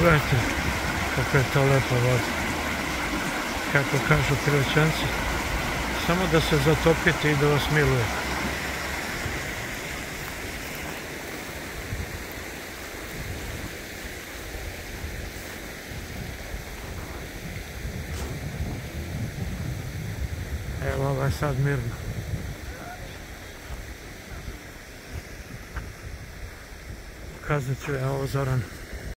Pogledajte kako je to lepo voda. Kako kažu priročanci, samo da se zatopite i da vas miluje. Evo ovo je sad mirno. kazat ću ja ovo Zoran.